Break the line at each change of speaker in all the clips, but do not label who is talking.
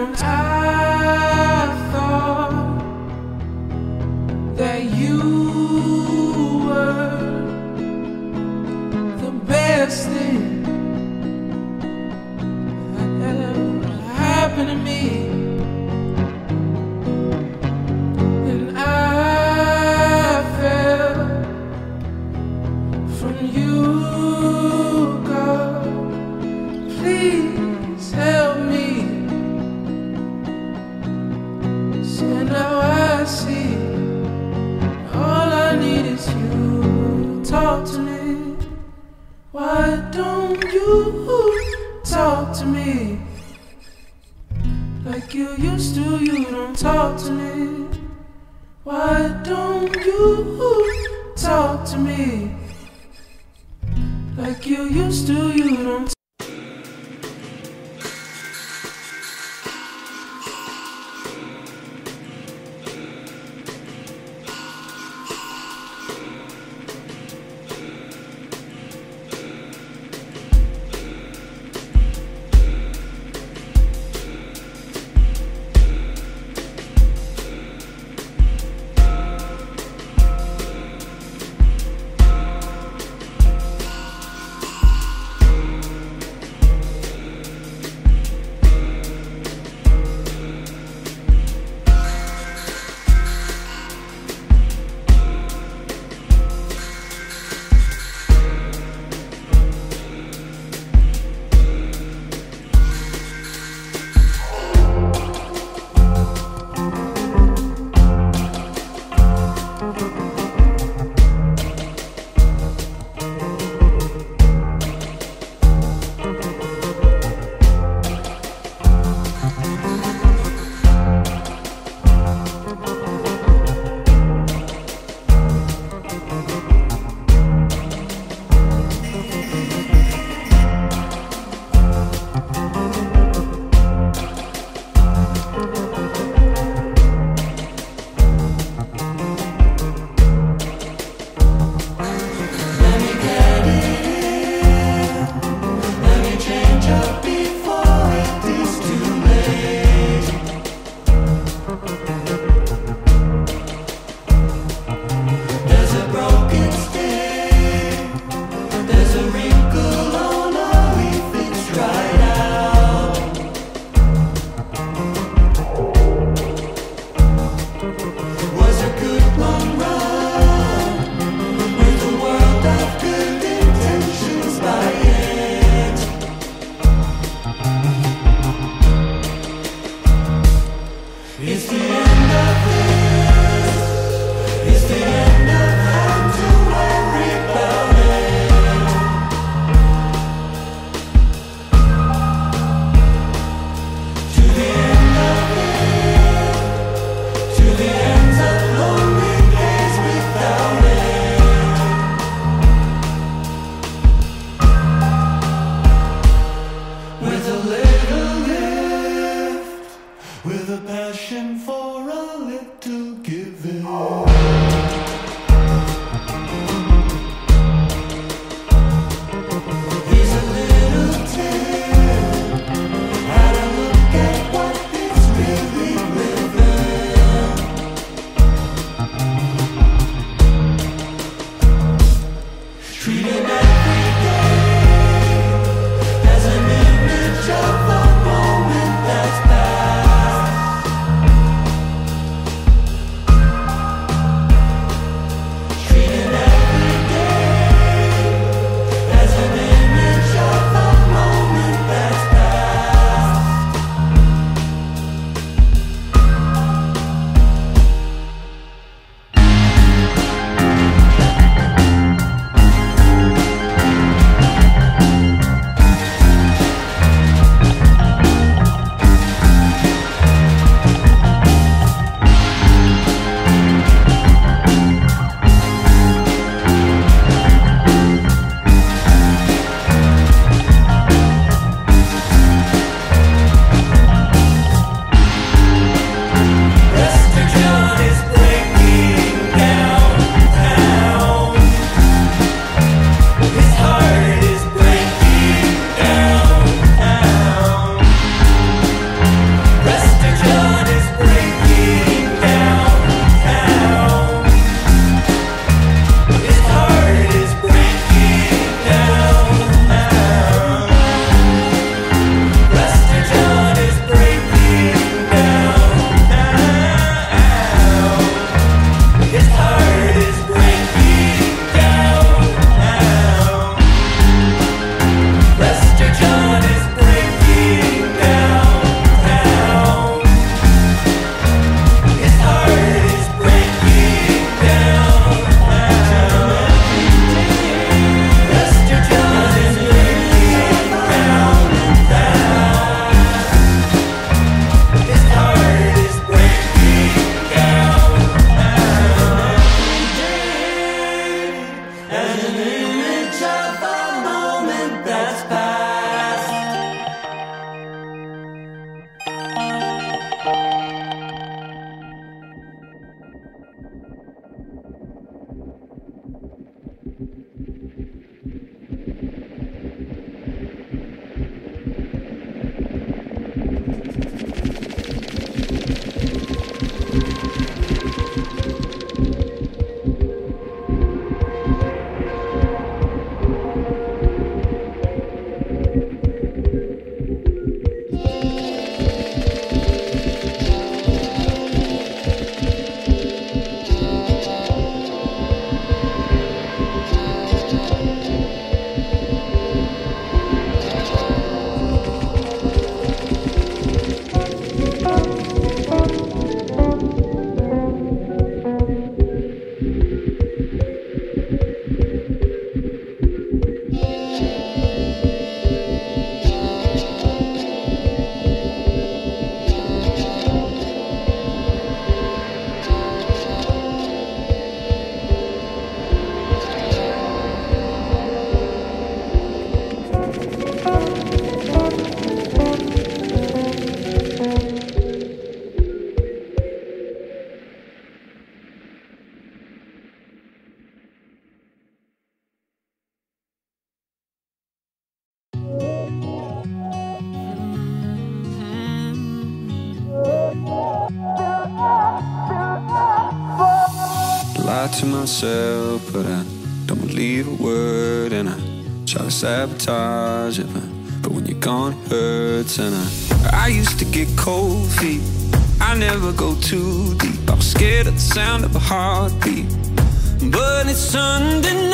I
myself, but I don't believe a word, and I try to sabotage it. But, but when you're gone, it hurts, and I I used to get cold feet. I never go too deep. I was scared of the sound of a heartbeat, but it's undeniable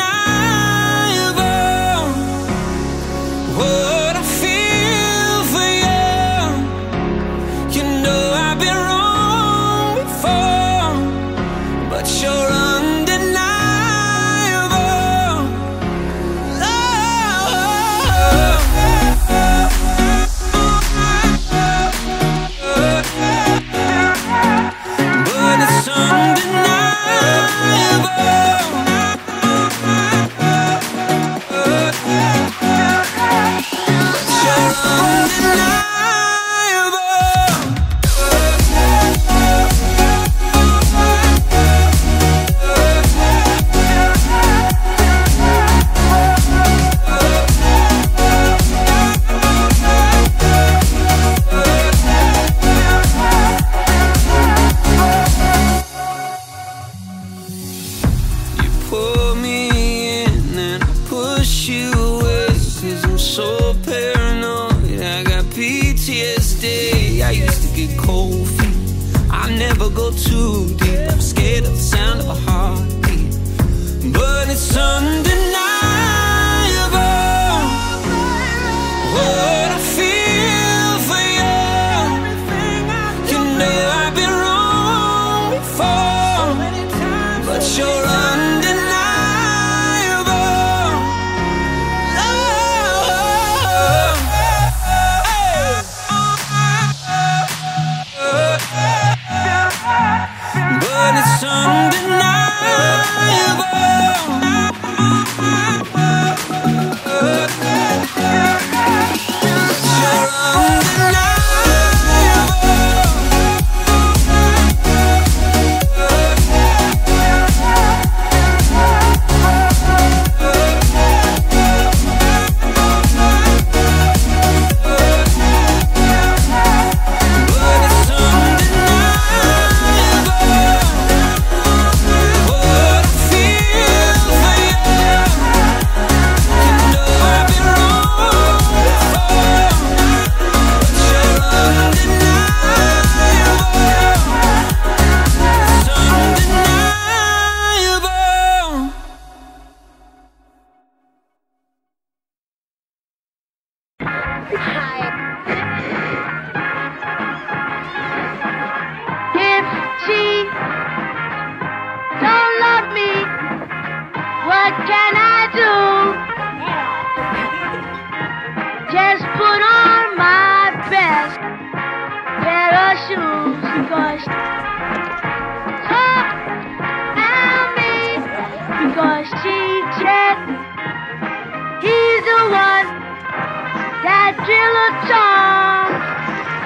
But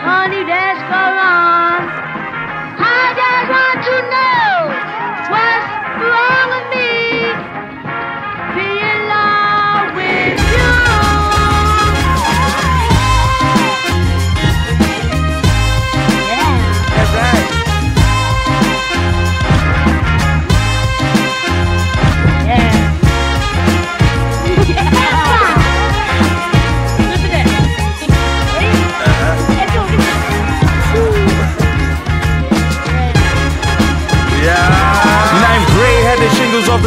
Honey, that's go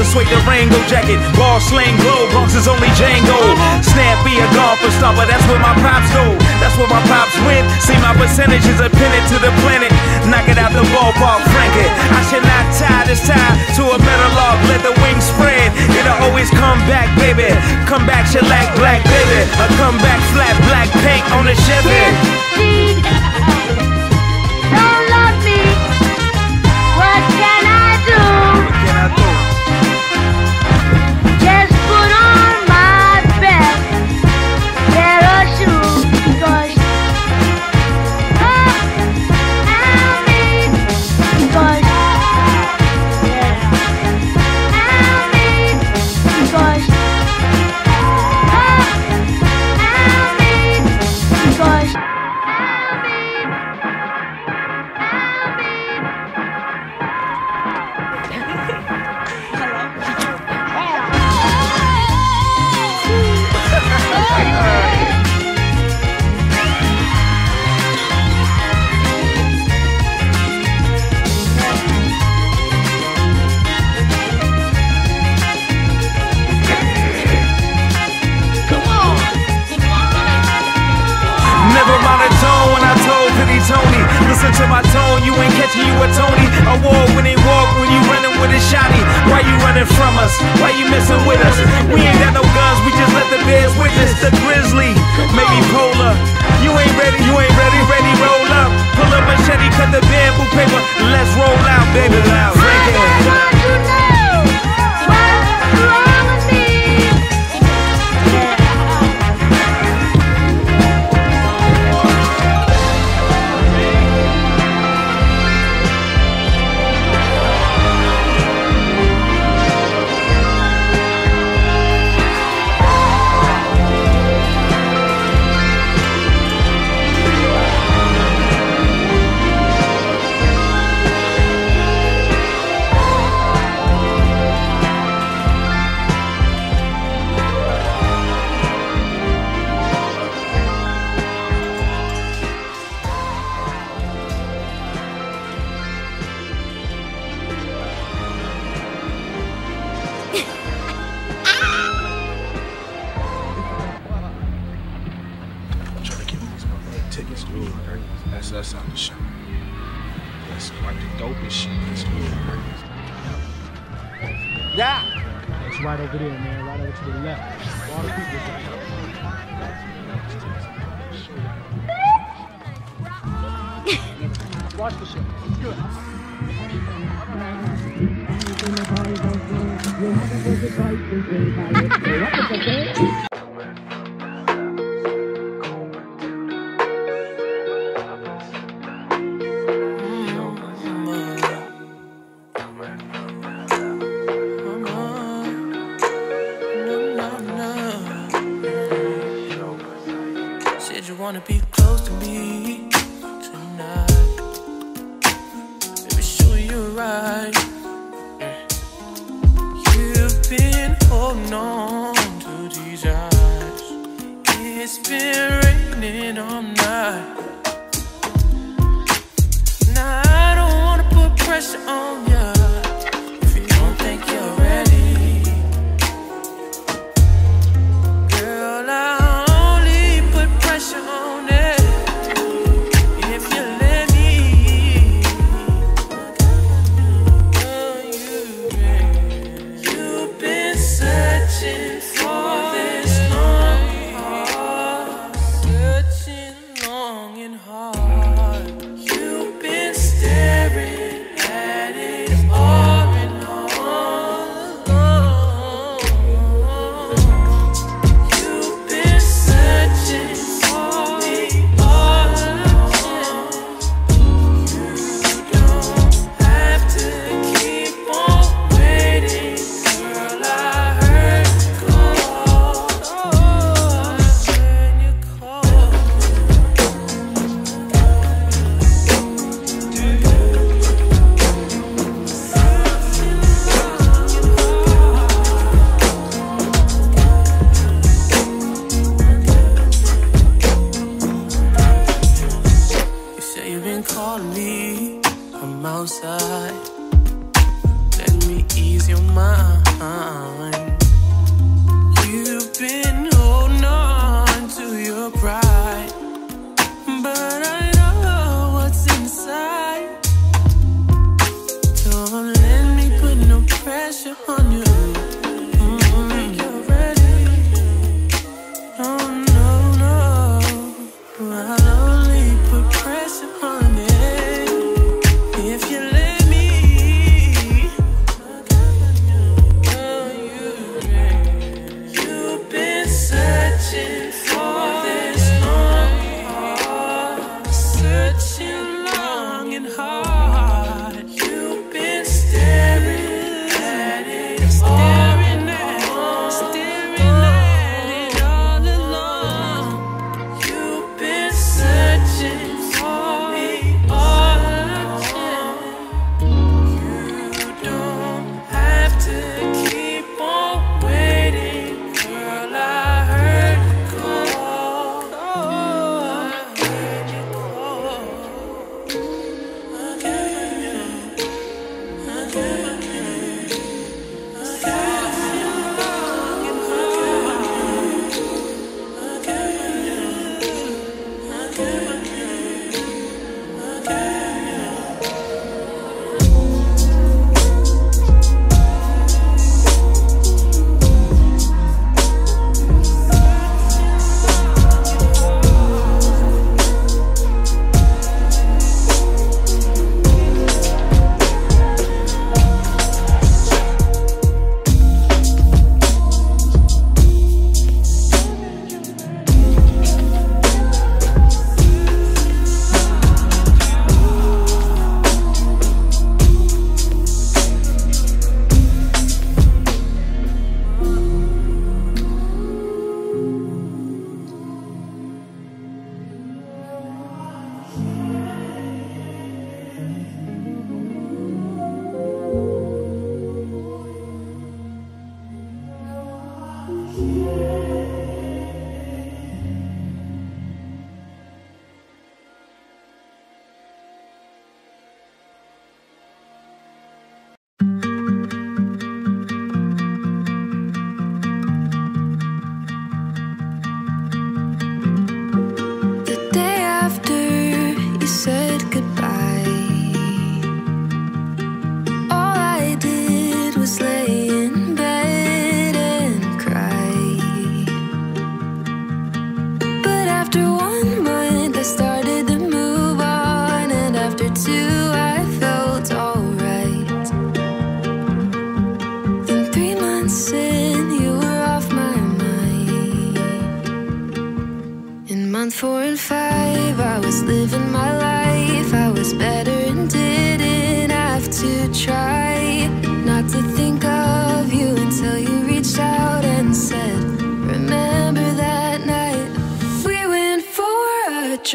the suede Durango jacket. Ball sling glow, Bronx is only Django. Uh-huh. Snappy a golfer stopper, that's where my pops go. That's where my pops went. See my percentages are pinned to the planet. Knock it out the ballpark, Frank it. I should not tie this tie to a metal log. Let the wings spread. It'll always come back, baby. Come back, shellac, black, baby. A come back, flat, black paint on the Chevy. shotty. Why you running from us? Why you messing with us? We ain't got no guns, we just Watch the
shit. Let's do it.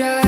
A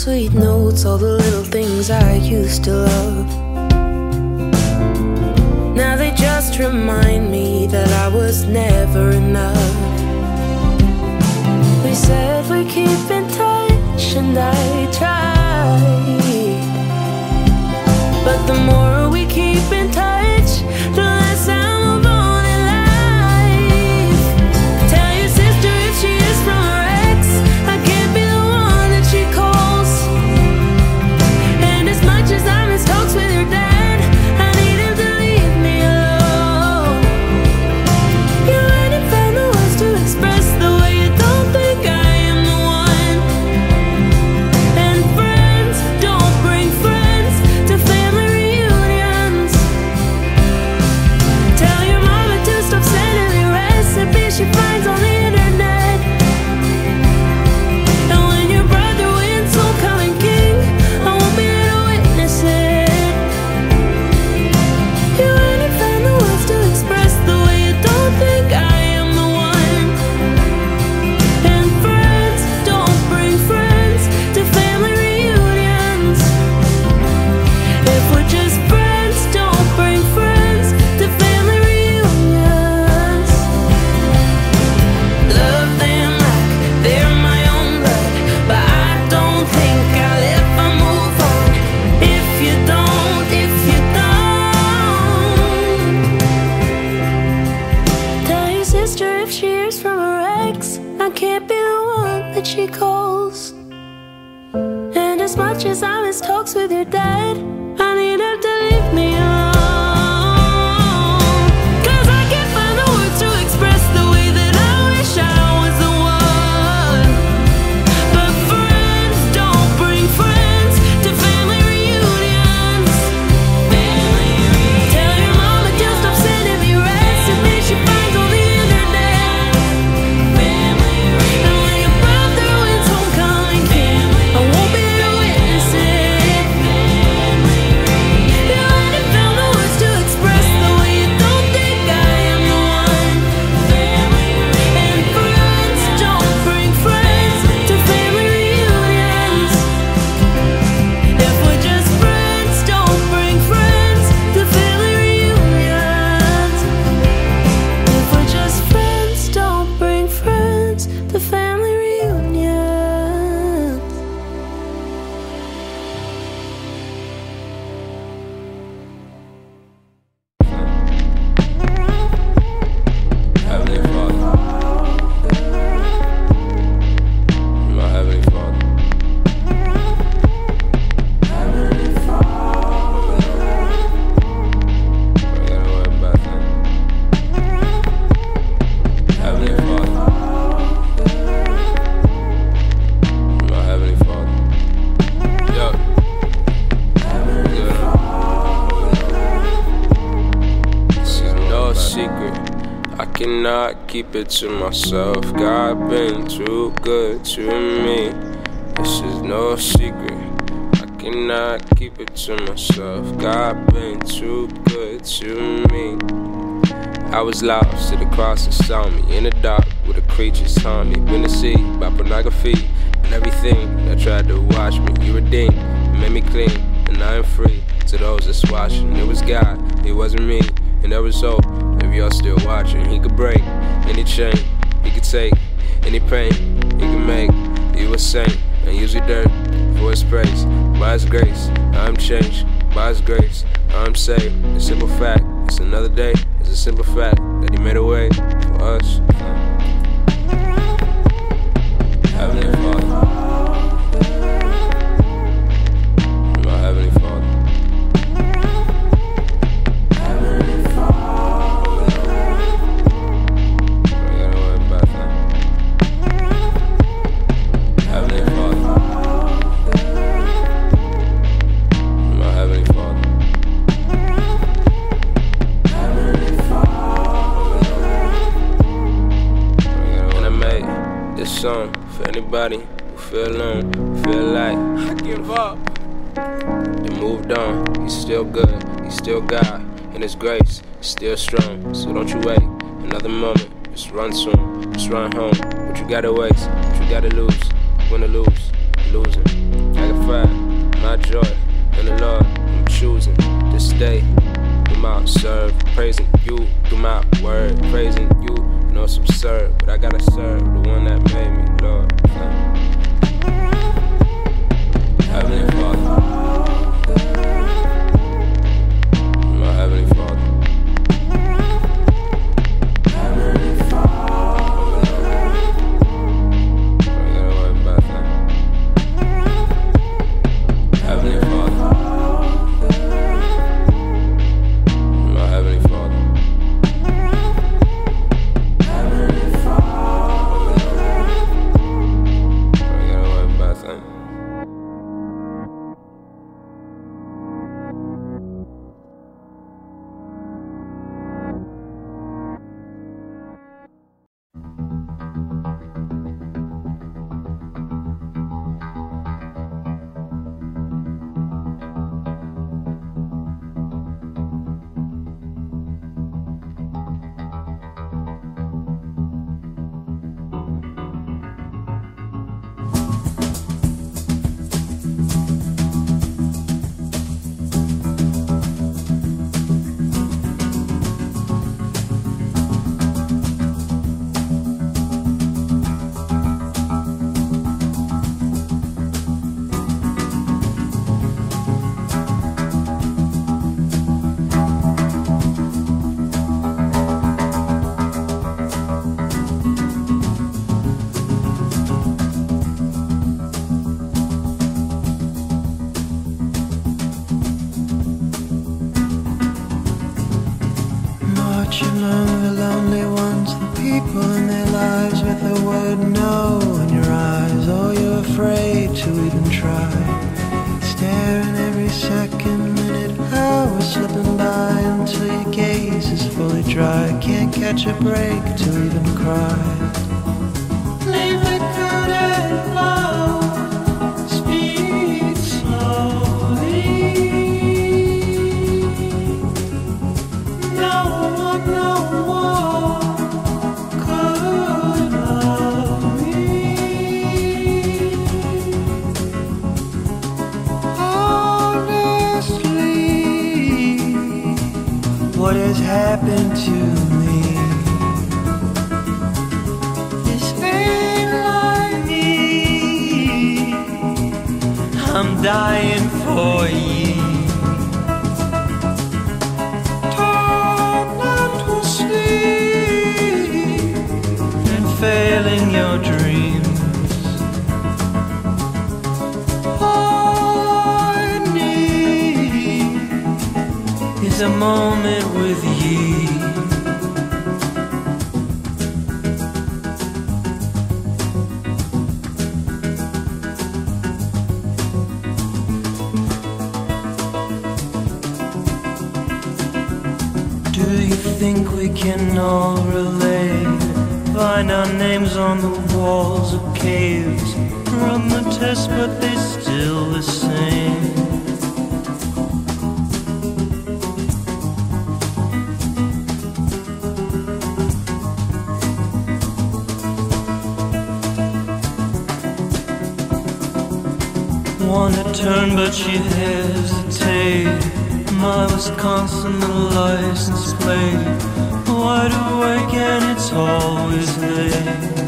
sweet notes, all the little things I used to love. Now they just remind me that I was never enough. We said we keep in touch, and I tried. But the more keep it to
myself. God been too good to me. This is no secret. I cannot keep it to myself. God been too good to me. I was lost to the cross and saw me in the dark with the creatures saw me. Been deceived by pornography and everything that tried to watch me. You redeemed, made me clean, and I am free. To those that's watching, it was God, it wasn't me, and there was hope. If y'all still watching, he could break any chain. He can take any pain. He can make you was saint and use your dirt for his praise. By his grace, I'm changed. By his grace, I'm saved. A simple fact. It's another day. It's a simple fact that he made a way for us. Heavenly Father. For anybody who feel alone, feel like I give up. And moved on. He's still good. He's still God. And His grace is still strong. So don't you wait another moment. Just run soon. Just run home. What you gotta waste. What you gotta lose. Win or lose. Losing. I can find my joy in the Lord. I'm choosing to stay through my serve. Praising you through my word. Praising you. You know it's absurd. But I gotta serve
dying for you. Turn not to sleep and failing your dreams. All I need is a moment with you. Can all relate? Find our names on the walls of caves. Run the test, but they still the same. Wanna turn, but she hesitated. My Wisconsin license plate, Wide awake and it's always late.